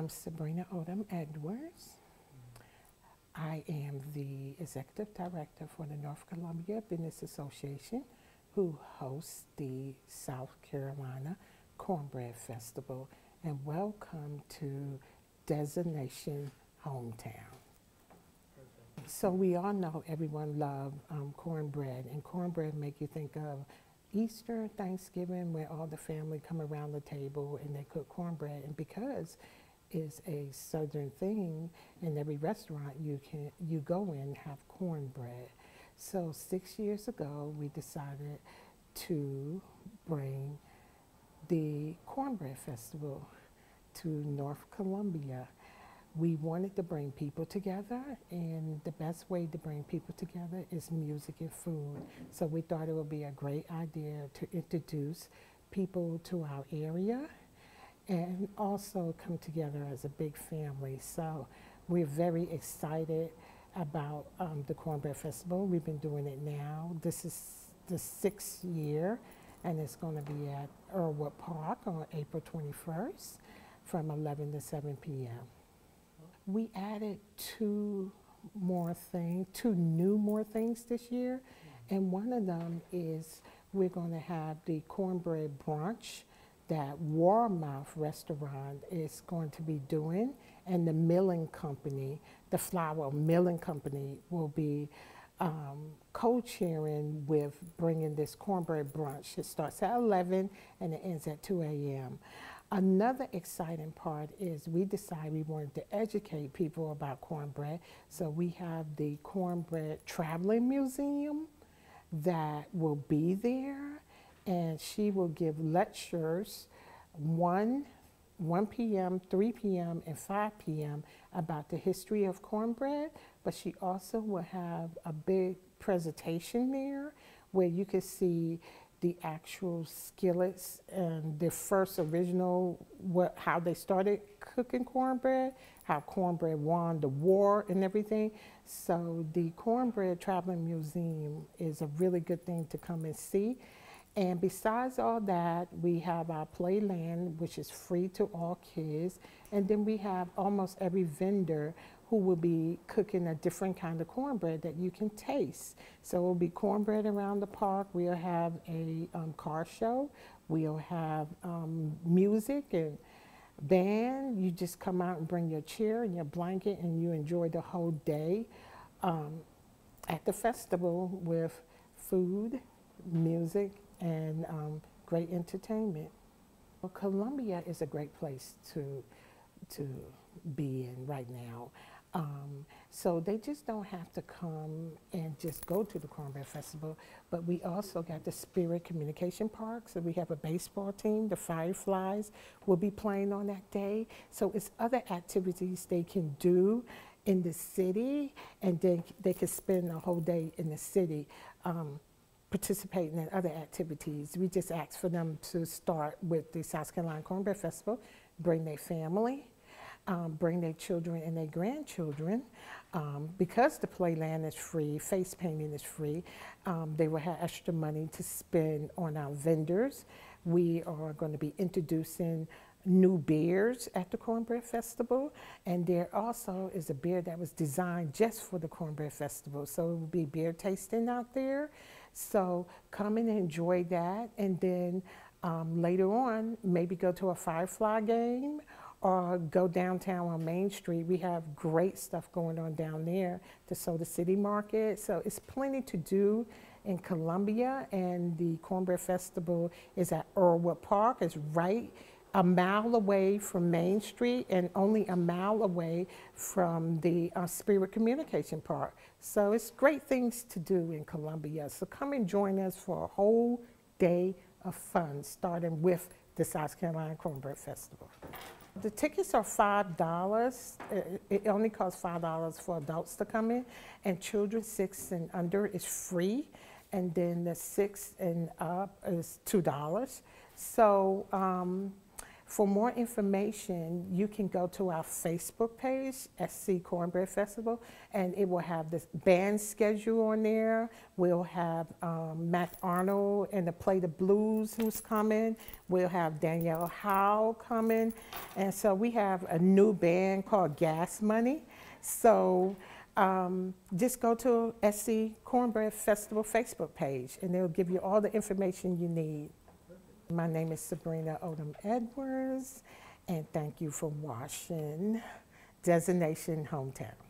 I'm Sabrina Odom Edwards. I am the executive director for the North Columbia Business Association, who hosts the South Carolina Cornbread Festival. And welcome to Destination Hometown. So we all know everyone loves um, cornbread, and cornbread make you think of Easter, Thanksgiving, where all the family come around the table and they cook cornbread. And because it's a southern thing, in every restaurant you can you go in have cornbread. So six years ago, we decided to bring the Cornbread Festival to North Columbia we wanted to bring people together, and the best way to bring people together is music and food. So we thought it would be a great idea to introduce people to our area and also come together as a big family. So we're very excited about um, the Cornbread Festival. We've been doing it now. This is the sixth year, and it's going to be at Earlewood Park on April 21st from 11 to 7 p.m we added two more things, two new more things this year. And one of them is we're going to have the cornbread brunch that Warmouth Restaurant is going to be doing, and the milling company, the flour milling company, will be um, co-chairing with bringing this cornbread brunch. It starts at 11 and it ends at 2 a.m. Another exciting part is we decided we wanted to educate people about cornbread. So we have the Cornbread Traveling Museum that will be there and she will give lectures 1, 1 p.m., 3 p.m., and 5 p.m. about the history of cornbread. But she also will have a big presentation there where you can see the actual skillets and the first original, what, how they started cooking cornbread, how cornbread won the war and everything. So the Cornbread Traveling Museum is a really good thing to come and see. And besides all that, we have our playland, which is free to all kids. And then we have almost every vendor who will be cooking a different kind of cornbread that you can taste. So it will be cornbread around the park. We'll have a um, car show. We'll have um, music and band. You just come out and bring your chair and your blanket and you enjoy the whole day um, at the festival with food, music, and um, great entertainment. Well, Columbia is a great place to, to be in right now. Um, so they just don't have to come and just go to the Cornbread Festival, but we also got the Spirit Communication Park, so we have a baseball team, the Fireflies will be playing on that day. So it's other activities they can do in the city, and then they can spend the whole day in the city um, participating in other activities. We just asked for them to start with the South Carolina Cornbread Festival, bring their family, um, bring their children and their grandchildren. Um, because the playland is free, face painting is free, um, they will have extra money to spend on our vendors. We are going to be introducing new beers at the Cornbread Festival, and there also is a beer that was designed just for the Cornbread Festival. So it will be beer tasting out there. So come and enjoy that, and then um, later on, maybe go to a Firefly game or go downtown on Main Street. We have great stuff going on down there, the Soda City Market. So it's plenty to do in Columbia, and the Cornbread Festival is at Earlewood Park. It's right a mile away from Main Street and only a mile away from the uh, Spirit Communication Park. So it's great things to do in Columbia. So come and join us for a whole day of fun, starting with the South Carolina Cornbread Festival. The tickets are five dollars. It, it only costs five dollars for adults to come in, and children six and under is free, and then the six and up is two dollars. So um, For more information, you can go to our Facebook page, SC Cornbread Festival, and it will have the band schedule on there. We'll have um, Matt Arnold and the Play the Blues who's coming. We'll have Danielle Howe coming. And so we have a new band called Gas Money. So um, just go to SC Cornbread Festival Facebook page, and they'll give you all the information you need. My name is Sabrina Odom Edwards, and thank you for watching Designation Hometown.